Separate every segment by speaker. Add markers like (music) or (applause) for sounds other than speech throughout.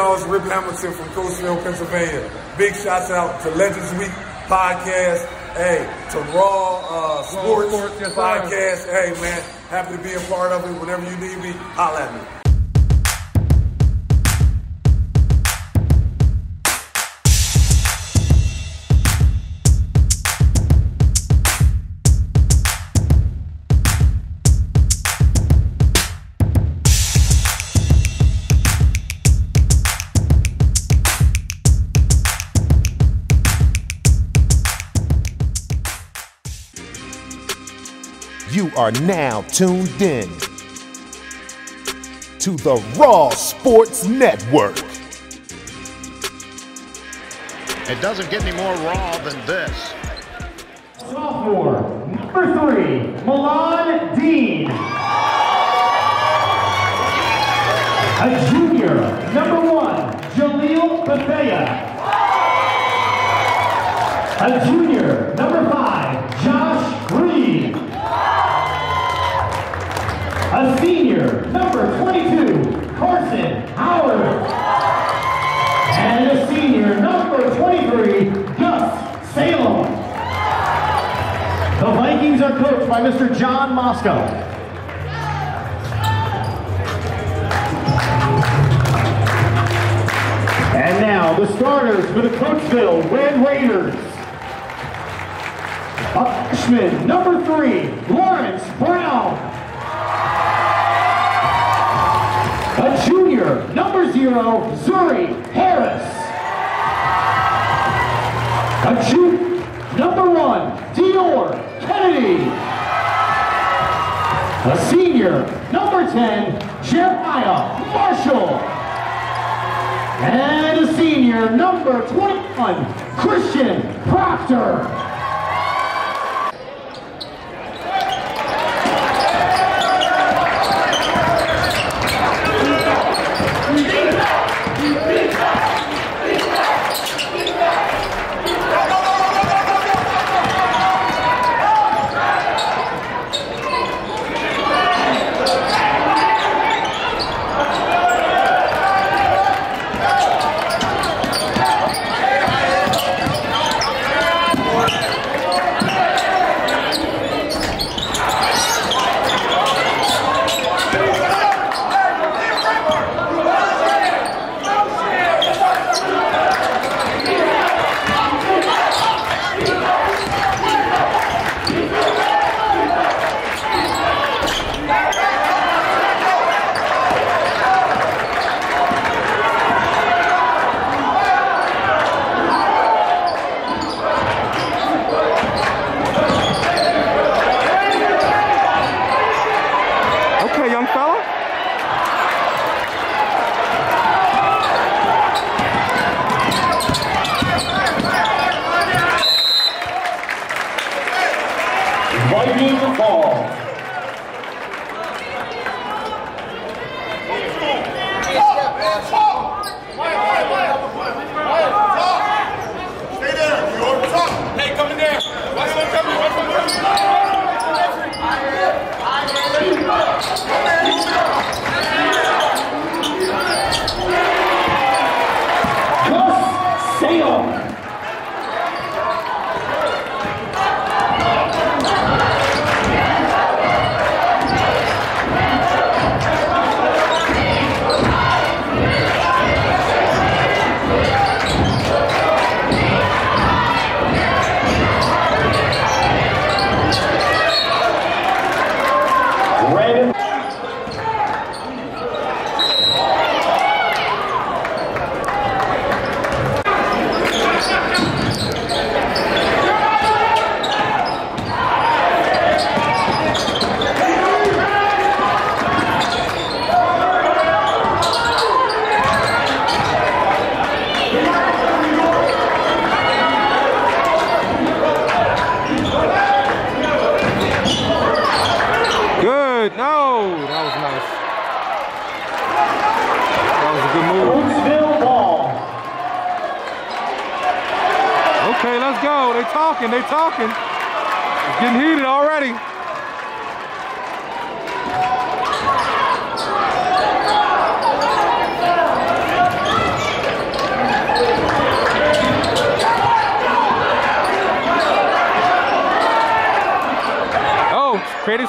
Speaker 1: y'all? It's Rip Hamilton from Coatesville, Pennsylvania. Big shouts out to Legends Week podcast. Hey, to Raw uh, Sports,
Speaker 2: Sports, yes,
Speaker 1: podcast. Hey, man, happy to be a part of it. Whenever you need me, holla at me.
Speaker 3: You are now tuned in to the Raw Sports Network.
Speaker 4: It doesn't get any more raw than this.
Speaker 5: Sophomore, number three, Milan Dean. A junior, number one, Jalil Bethea. A junior, number five, coached by Mr. John Mosco. And now the starters for the Coatesville Red Raiders. Freshman, number three, Lawrence Brown. A junior, number zero, Zuri Harris. A junior, Kennedy. A senior, number 10, Jeremiah Marshall. And a senior, number 21, Christian Proctor.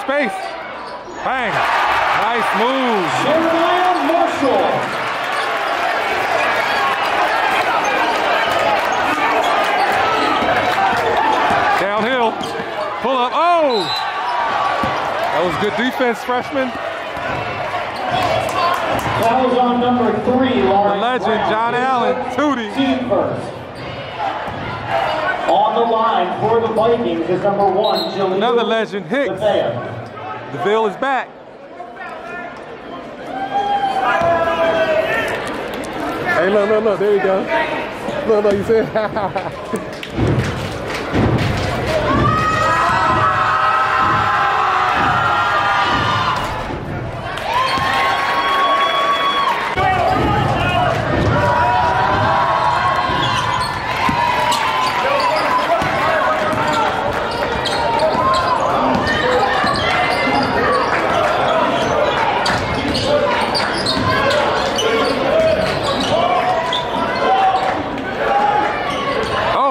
Speaker 2: Space. Bang. Nice move.
Speaker 5: Jeremiah Marshall.
Speaker 2: Downhill. Pull up. Oh! That was good defense, freshman.
Speaker 5: That was on number three, Lawrence
Speaker 2: legend,
Speaker 5: Brown.
Speaker 2: John Allen, Tootie.
Speaker 5: Team first. On the line for the Vikings is number one,
Speaker 2: Another legend, Hicks. DeVille is back.
Speaker 1: Hey, look, look, look. There you go. Look, look. You see? (laughs)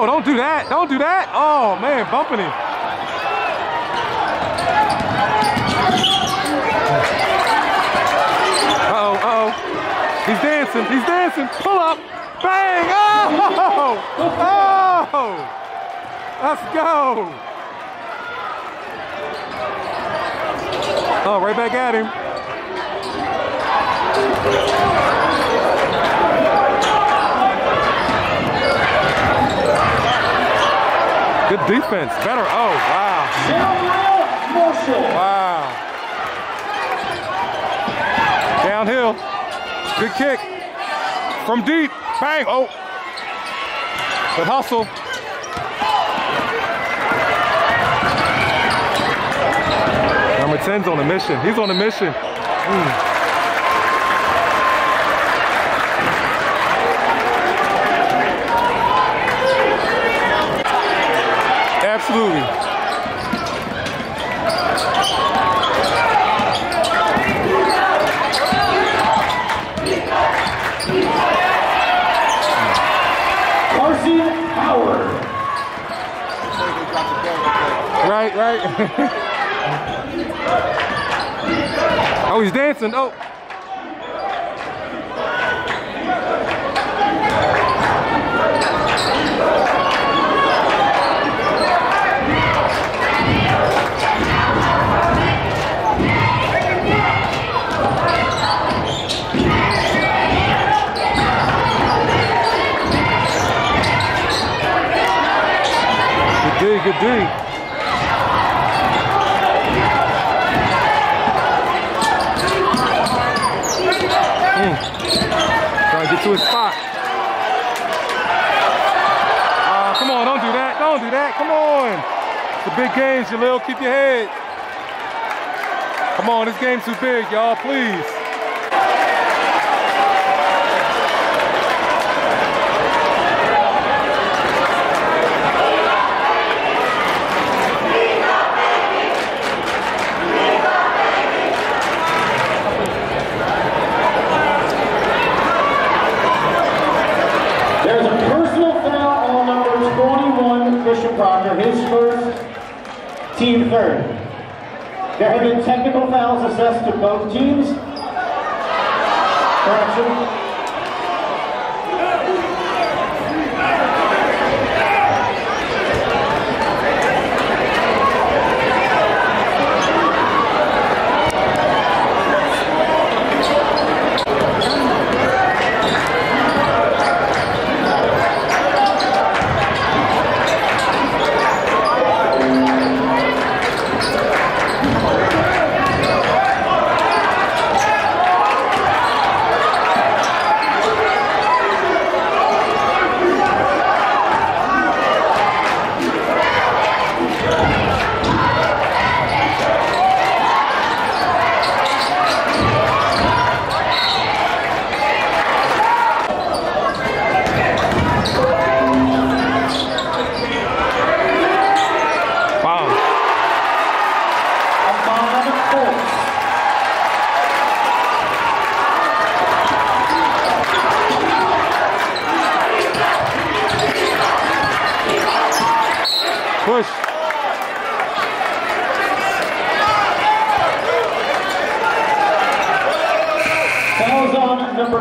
Speaker 2: Oh, don't do that. Don't do that. Oh, man, bumping him. Uh-oh, uh-oh. He's dancing. He's dancing. Pull up. Bang. Oh! Oh! Let's go. Oh, right back at him. Good defense. Better. Oh, wow. Wow. Downhill. Good kick. From deep. Bang. Oh. Good hustle. Number 10's on a mission. He's on a mission. Mm. Absolutely.
Speaker 5: Carson Howard.
Speaker 2: Right, right. (laughs) oh, he's dancing. Oh. Good D, good D. Trying to get to his spot. Ah, come on, don't do that. Don't do that. Come on. It's the big games, Jalil. Keep your head. Come on, this game's too big, y'all. Please.
Speaker 5: There's a personal foul on number 21, Christian Proctor, his first, team third. There have been technical fouls assessed to both teams. Correction.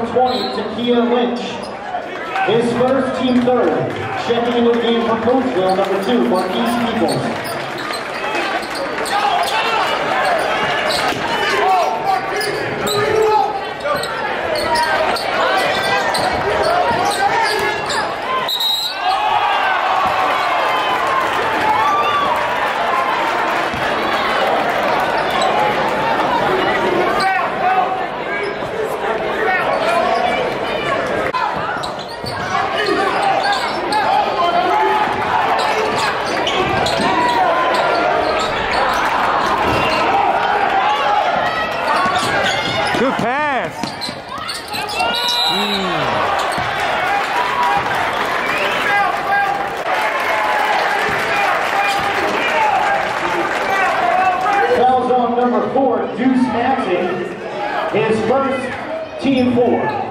Speaker 5: Number 20, Takia Lynch. His first, team third. Checking into the game for Coatesville, number two, Marquise Peoples.
Speaker 2: Good pass.
Speaker 5: Foul zone number four, Deuce Maxey. His first, team four.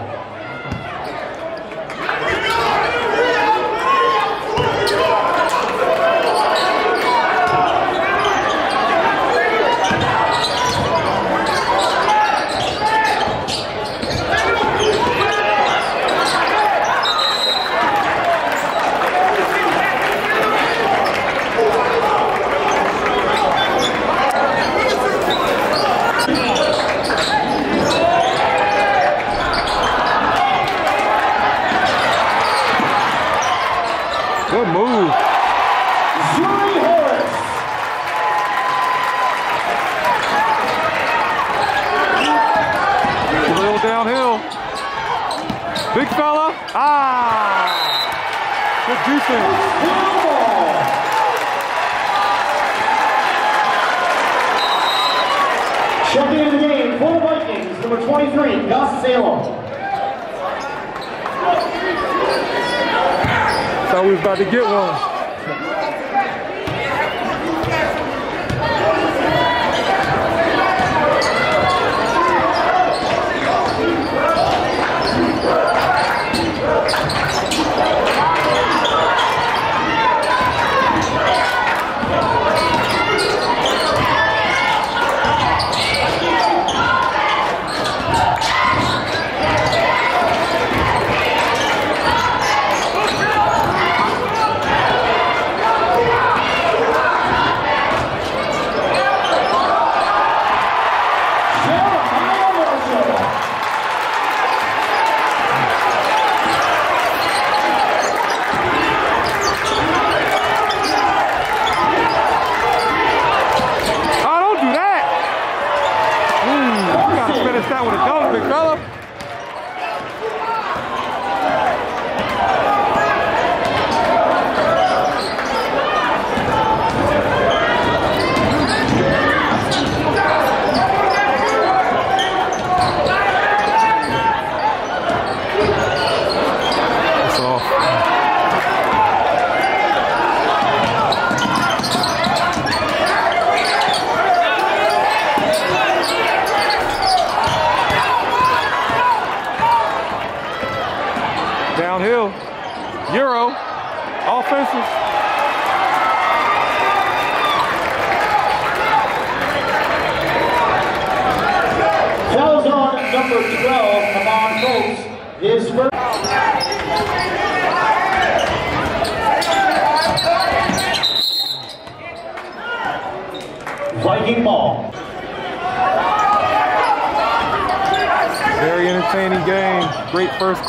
Speaker 2: Good move.
Speaker 5: Zuri Harris.
Speaker 2: A little downhill. Big fella. Ah. Good defense.
Speaker 5: Checking into the game for the Vikings, number 23, Gus Salem.
Speaker 2: Thought we was about to get one.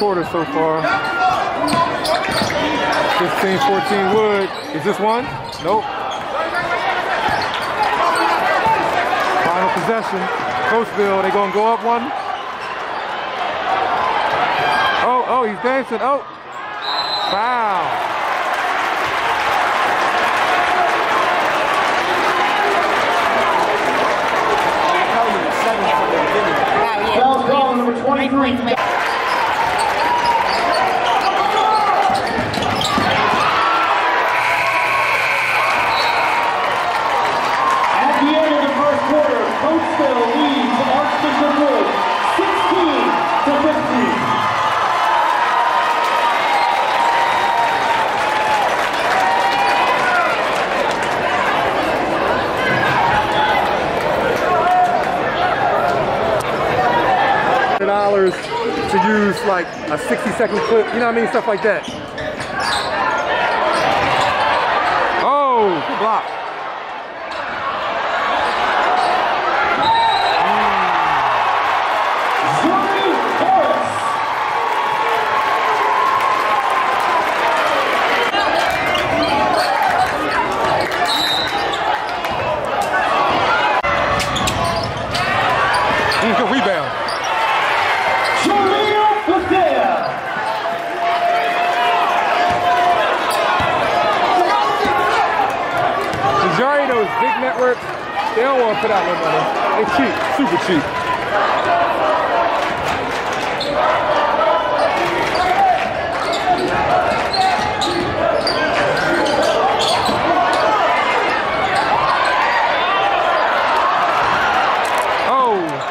Speaker 2: Quarter so far. 15-14 Wood. Is this one? Nope. Final possession. Coatesville, they gonna go up one. Oh, oh, he's dancing. Oh. Foul.
Speaker 5: Foul call number 23. At the end of the first quarter, Coatesville leads Archbishop Wood 16 to 15.
Speaker 2: To use like a 60 second clip, you know what I mean? Stuff like that. Oh, block.
Speaker 5: Zuri Harris.
Speaker 2: Mm, good rebound.
Speaker 5: Jalil Bethea.
Speaker 2: Majority of those big networks, they don't want to put out no money. They cheap, super cheap. Oh.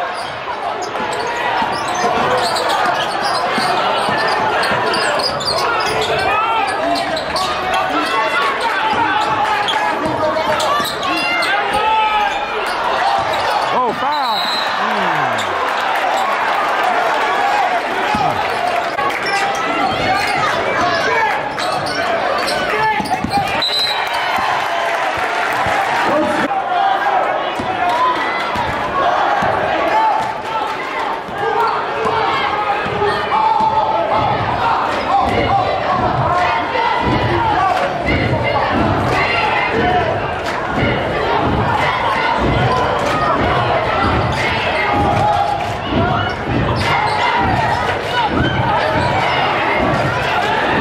Speaker 2: Oh, foul.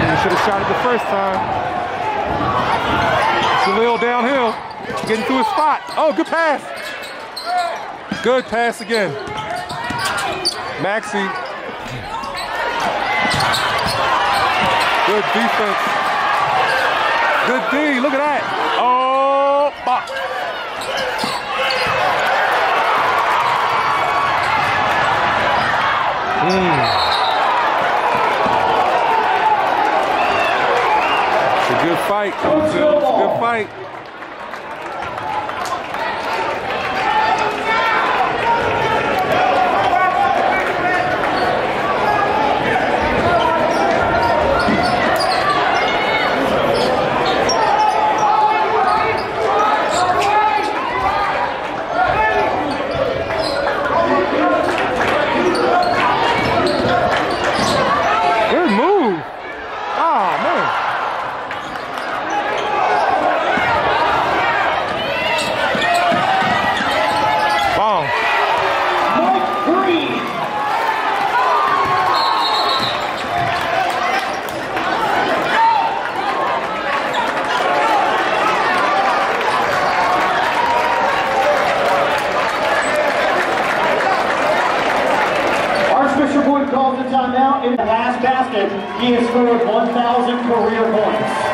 Speaker 2: You should have shot it the first time. Jalil downhill, getting to his spot. Oh, good pass. Good pass again. Maxey. Good defense. Good D. Look at that. Oh, box. It's hmm. Good fight. A good fight. Good move. Oh, man. Bomb.
Speaker 5: Mike Green. Archbishop Wood timeout. In the last basket, he has scored 1,000 career points.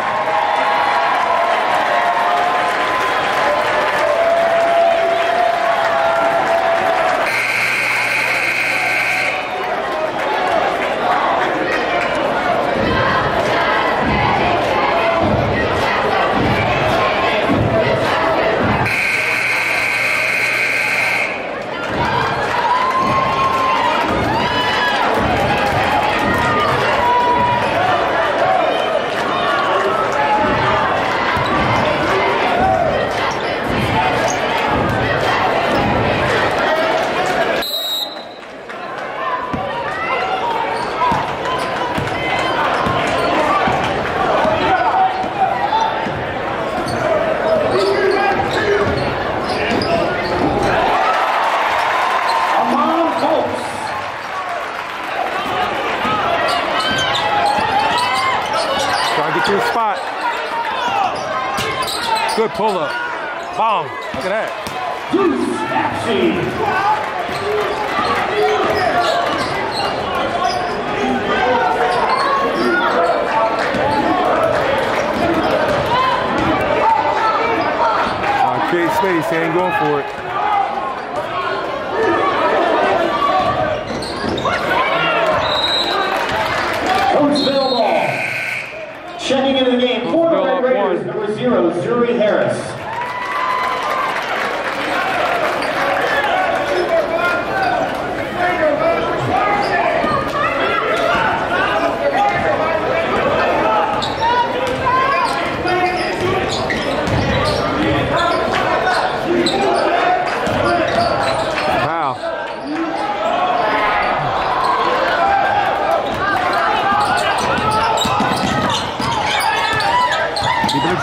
Speaker 5: Harris.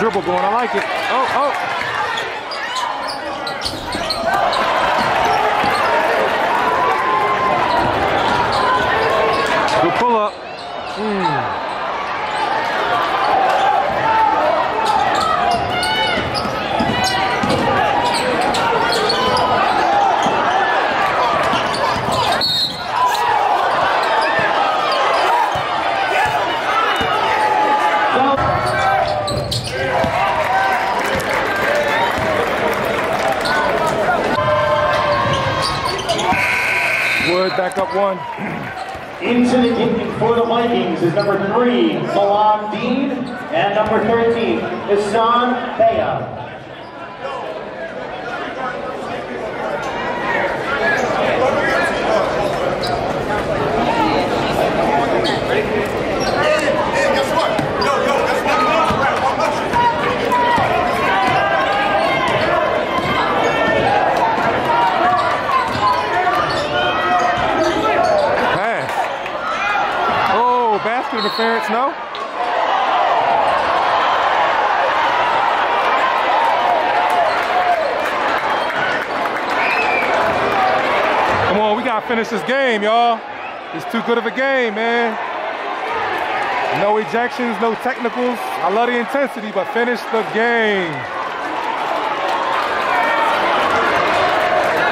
Speaker 2: dribble going. I like it. Oh, oh. Good pull up. Mm. Wood back up one. (clears throat)
Speaker 5: Into the game for the Vikings is number three, Salam Dean, and number 13, Hassan Baya.
Speaker 2: Pass. Oh, basket interference, no? Come on, we gotta finish this game, y'all. It's too good of a game, man. No ejections, no technicals. I love the intensity, but finish the game.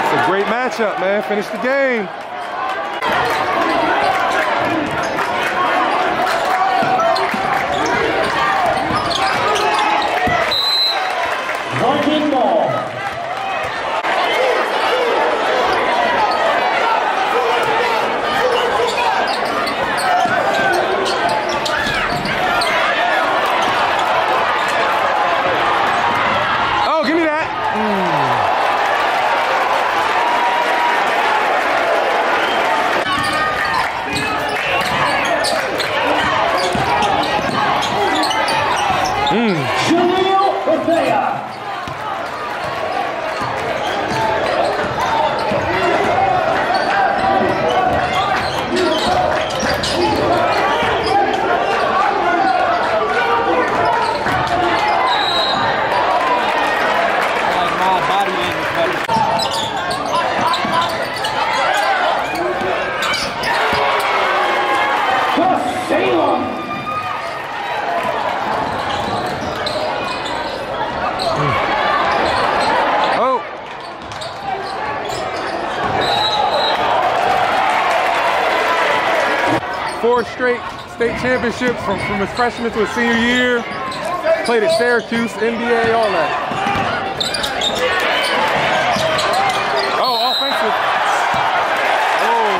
Speaker 2: It's a great matchup, man. Finish the game.
Speaker 5: Viking ball.
Speaker 2: Oh, give me that.
Speaker 5: Jalil Bethea.
Speaker 6: my body language better.
Speaker 5: To Salem.
Speaker 2: Oh. Four straight state championships from, from his freshman to his senior year. Played at Syracuse, NBA, all that. Oh, offensive. Oh.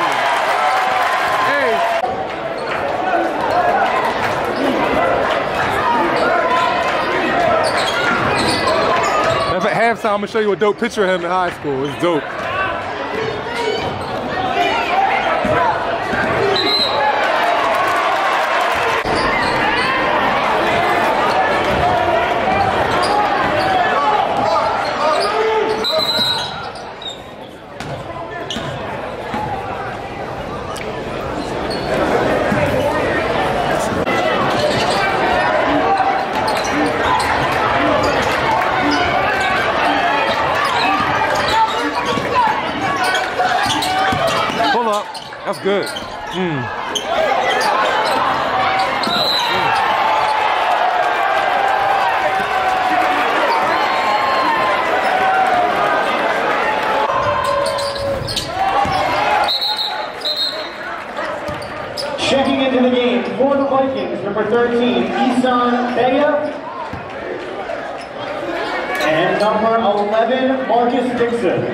Speaker 2: Hey. If at halftime, I'm gonna show you a dope picture of him in high school. It's dope. Pull up. That's good. Mm.
Speaker 5: Checking into the game for the Vikings, number 13, Isan Baya. And number 11, Marcus Dixon.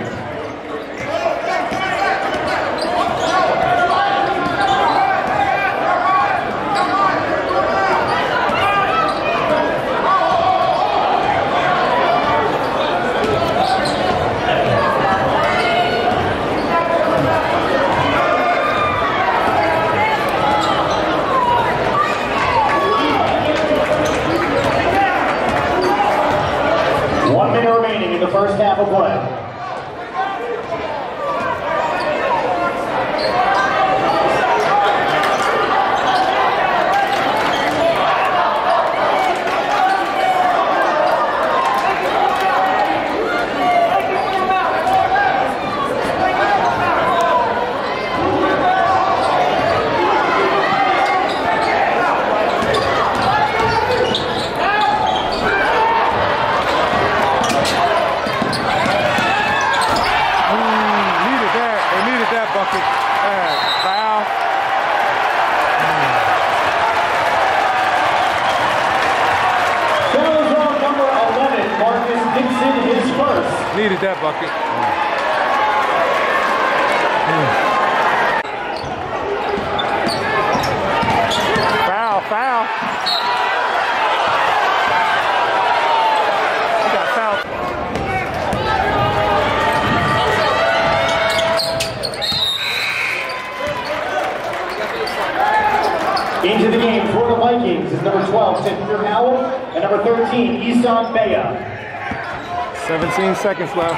Speaker 2: Seconds left.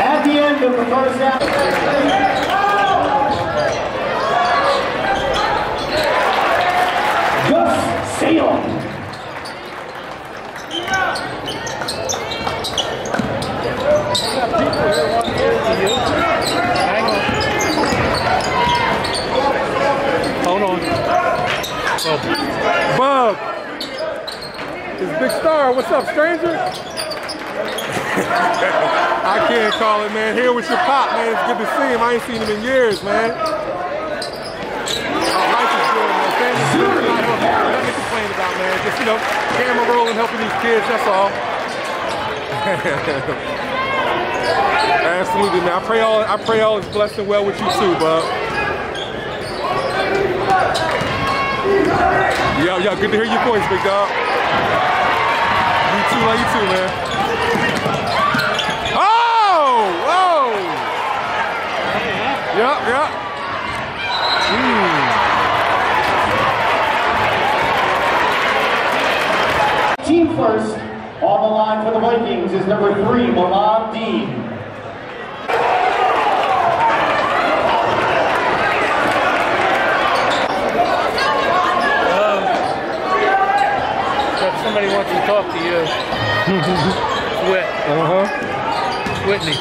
Speaker 5: At the end of the first half. Gus Salem.
Speaker 6: Hold on.
Speaker 2: Bub. It's Big Star. What's up, stranger? I can't call it, man. Here with your pop, man. It's good to see him. I ain't seen him in years, man. You know, camera rolling, helping these kids. That's all. (laughs) Absolutely, man. I pray all I pray all is blessed and well with you too, bub. Yo, yo, good to hear your voice, big dog. You too, love you too, man. Oh! Whoa! Yup, yup. Mm.
Speaker 5: Team first on the line for the Vikings is number three, Milan Dean.
Speaker 6: If somebody wants to talk to you, Whit. (laughs) Whitney.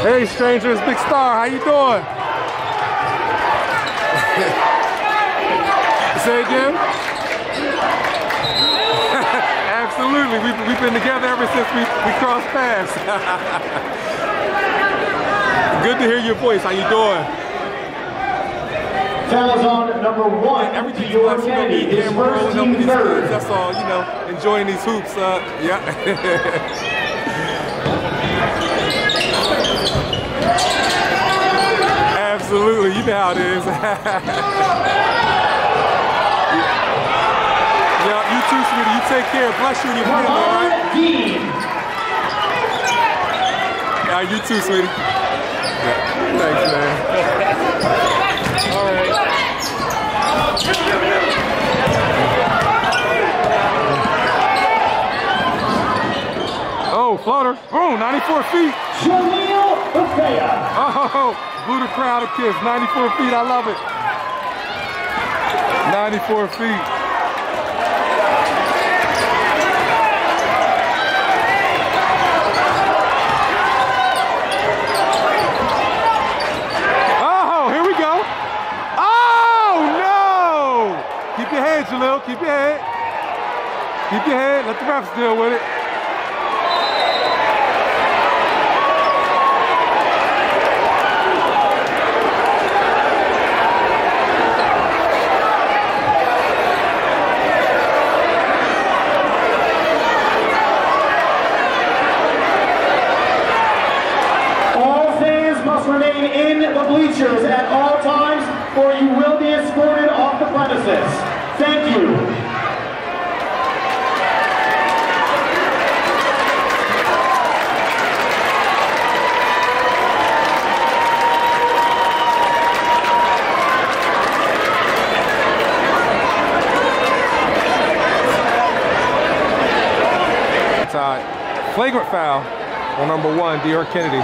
Speaker 2: Hey, stranger, it's Big Star. How you doing? (laughs) Say again? (laughs) Absolutely. We've, we've been together ever since we, we crossed paths. (laughs) Good to hear your voice. How you doing?
Speaker 5: Foul is on number one,
Speaker 2: Everything's
Speaker 5: Dior
Speaker 2: you know,
Speaker 5: Kennedy,
Speaker 2: me,
Speaker 5: his
Speaker 2: camera
Speaker 5: first team
Speaker 2: helping these kids.
Speaker 5: third.
Speaker 2: That's all, you know, enjoying these hoops. Uh, yeah. Absolutely, you know how it is. (laughs) yeah, you too, sweetie. You take care. Bless you and your family, all right? Yeah, you too, sweetie. Thanks, man.
Speaker 6: All right.
Speaker 2: Oh, floater. Boom, 94 feet.
Speaker 5: Jalil Bethea.
Speaker 2: Oh, blew the crowd a kiss. 94 feet, I love it. 94 feet. Oh, here we go. Oh, no. Keep your head, Jalil. Keep your head. Keep your head. Let the refs deal with it.
Speaker 5: Remain in the bleachers at all times, or you will be escorted off the premises. Thank you.
Speaker 2: Flagrant foul on number one, Dior Kennedy.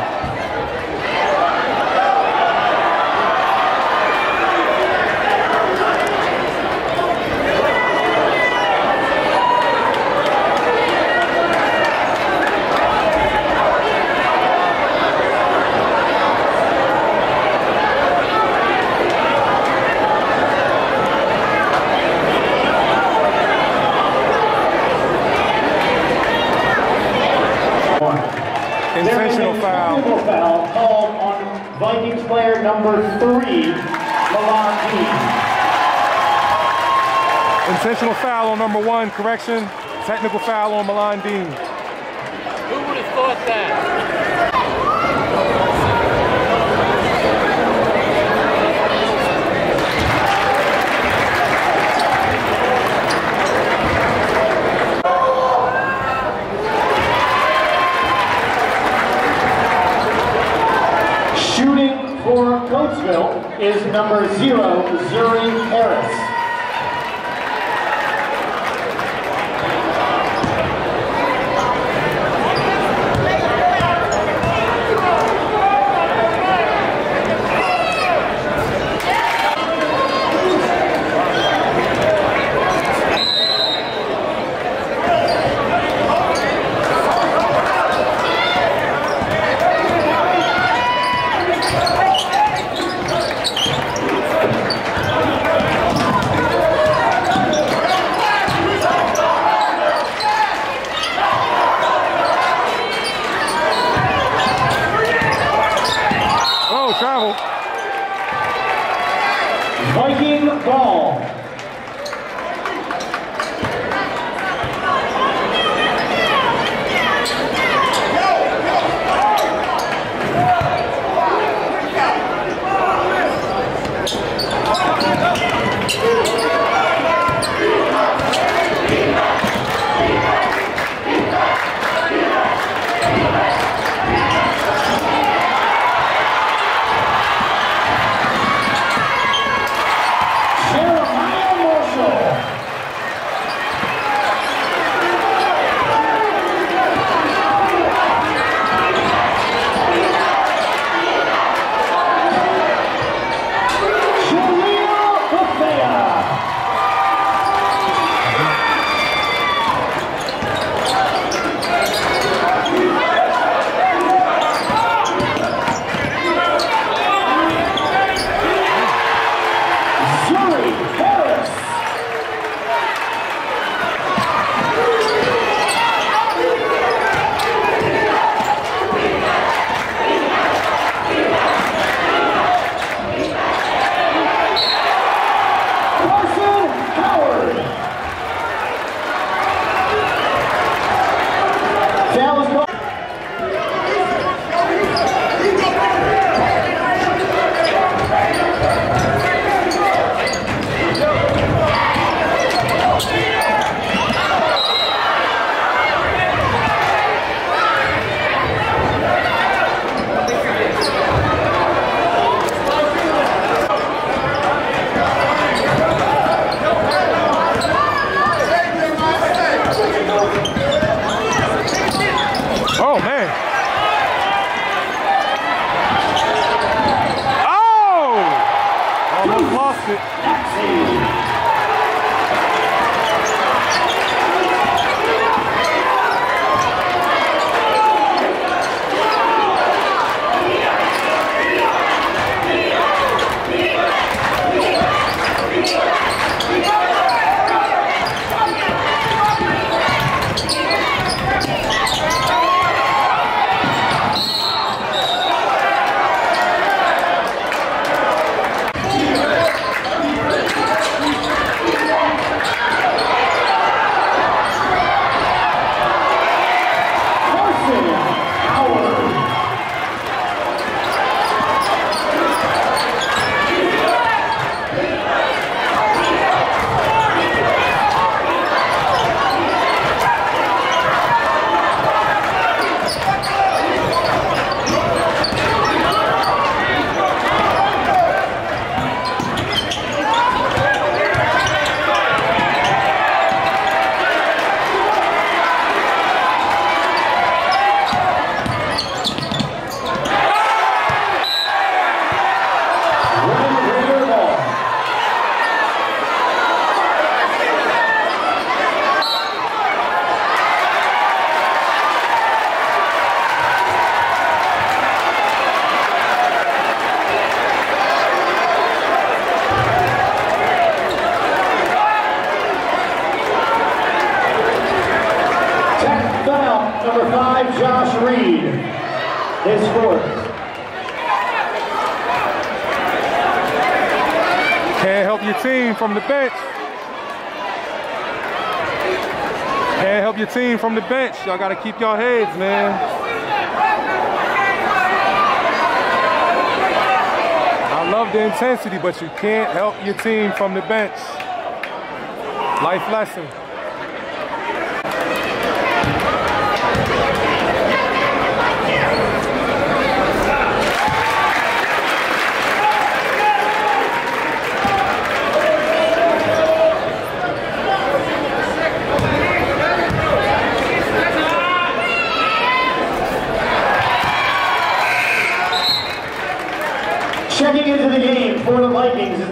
Speaker 5: technical foul called on Vikings player number three, Milan Dean.
Speaker 2: Intentional foul on number one, correction. Technical foul on Milan Dean.
Speaker 6: Who would have thought that?
Speaker 5: Shooting for Coatesville is number zero, Zuri Harris.
Speaker 2: Oh, travel.
Speaker 5: Viking ball. Jeremiah Marshall. Jalil Bethea. Zuri
Speaker 2: from the bench. Y'all got to keep your heads, man. I love the intensity, but you can't help your team from the bench. Life lesson.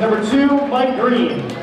Speaker 5: number two, Mike Green.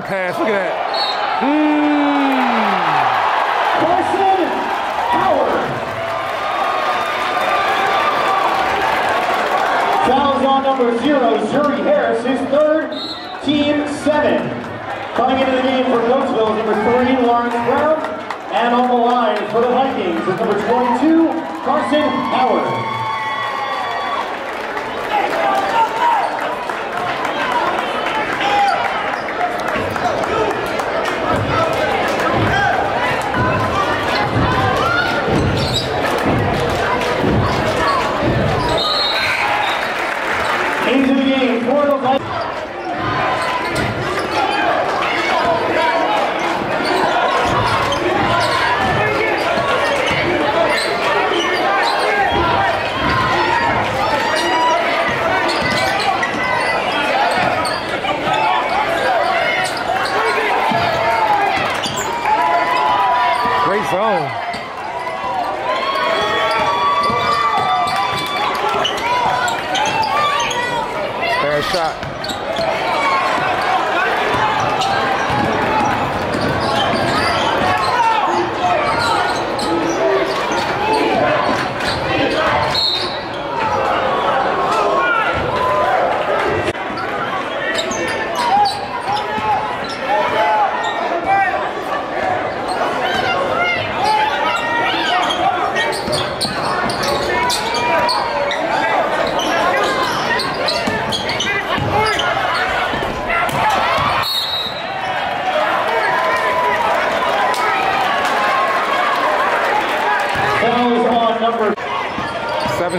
Speaker 2: What a pass. Look at that. zone. Bad shot.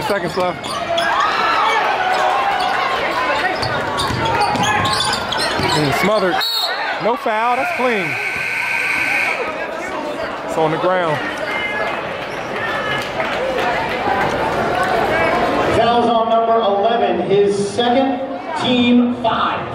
Speaker 2: 20 seconds left. And smothered. No foul, that's clean. It's on the ground.
Speaker 5: Fouls on number 11, his second team five.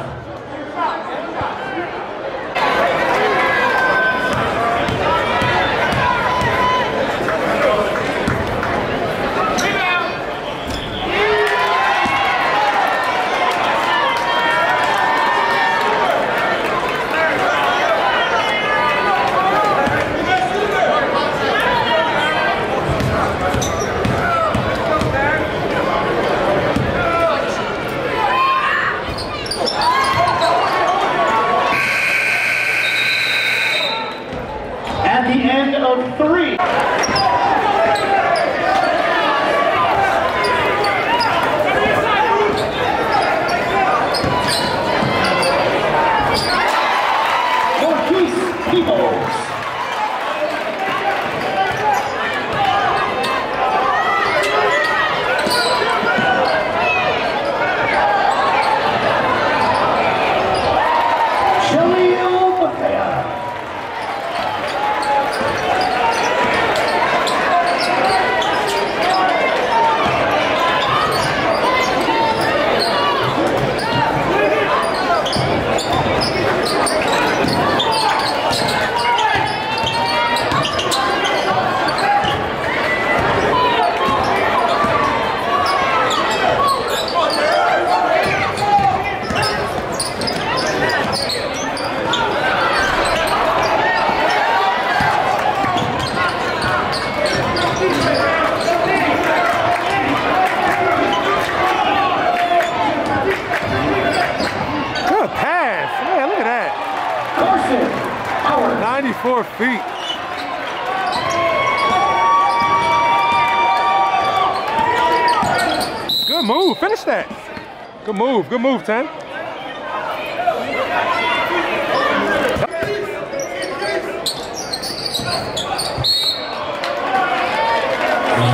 Speaker 2: Good move. 10.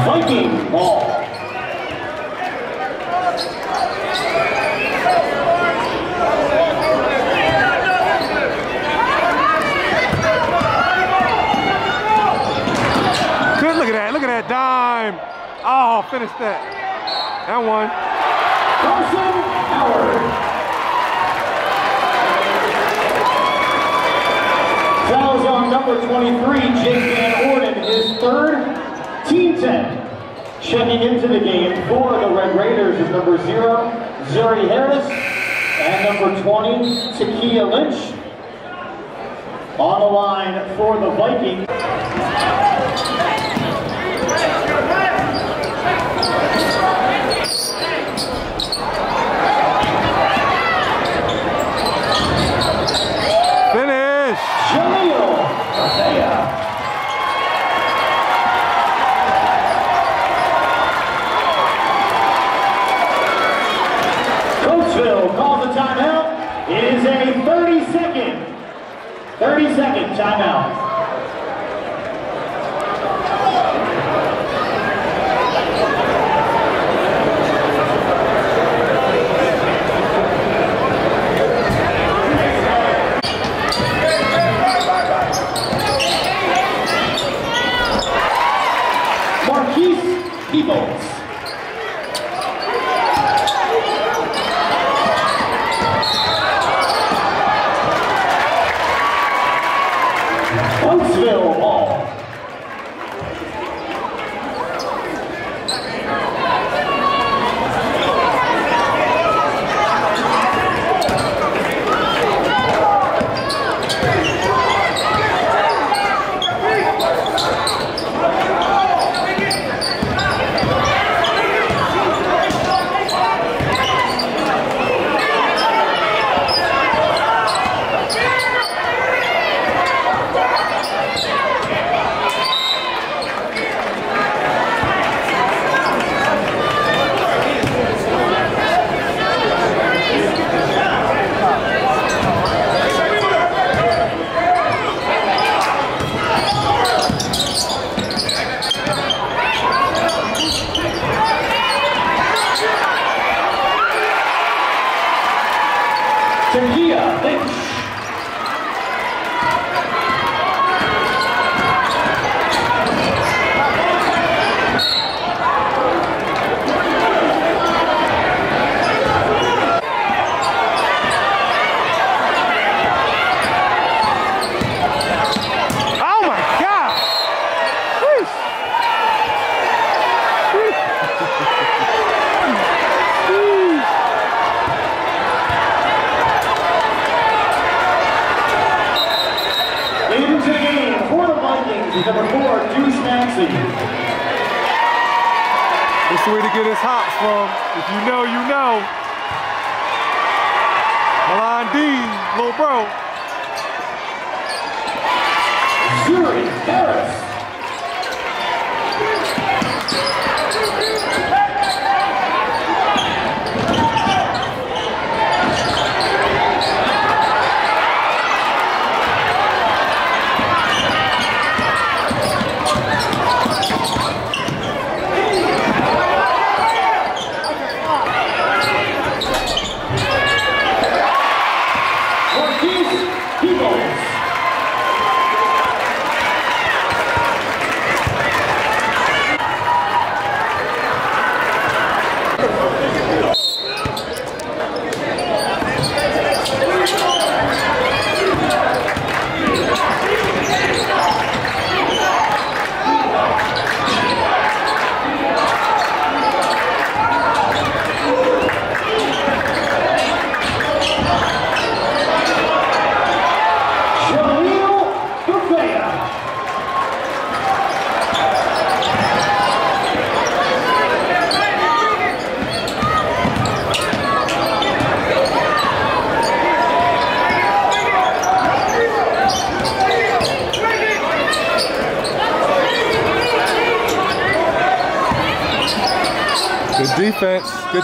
Speaker 5: Viking ball.
Speaker 2: Good. Look at that. Look at that dime. Oh, finish that. That one.
Speaker 5: Carson Howard. Number 23, Jake Van Orden, his third, team 10. Checking into the game for the Red Raiders is number 0, Zuri Harris, and number 20, Takia Lynch. On the line for the Vikings.
Speaker 2: Finish.
Speaker 5: Coatesville calls a timeout. It is a 30 second, 30 second timeout.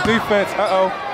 Speaker 2: defense. Uh-oh.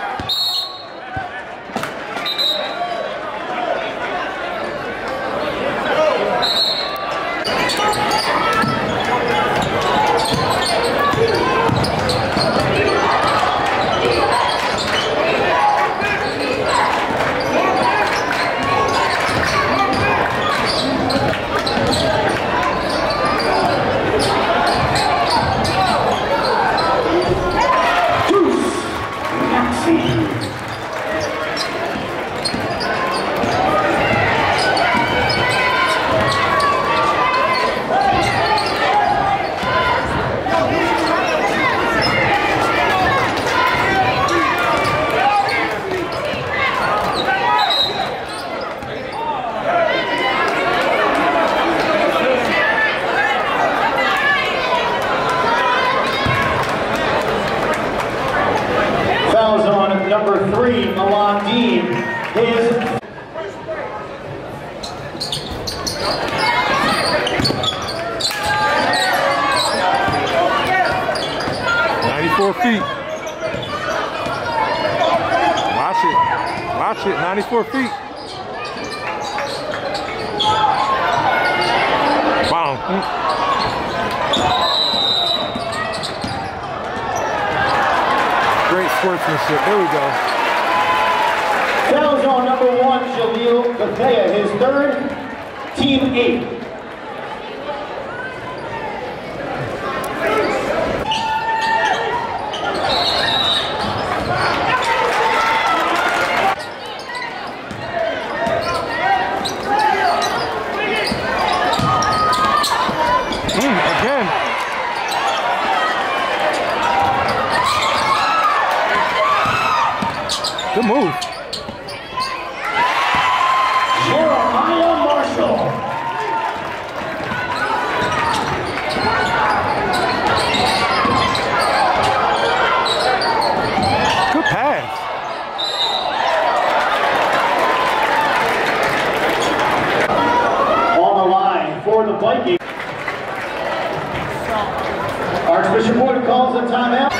Speaker 2: Good move.
Speaker 5: Jeremiah Marshall. Vikings. Archbishop Wood calls a timeout.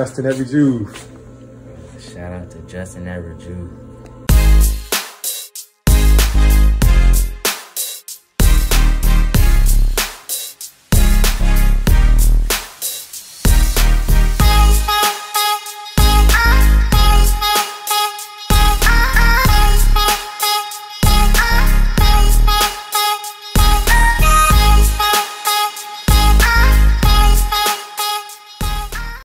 Speaker 1: Justin Every Jew.
Speaker 7: Shout out to Justin Everett Jew.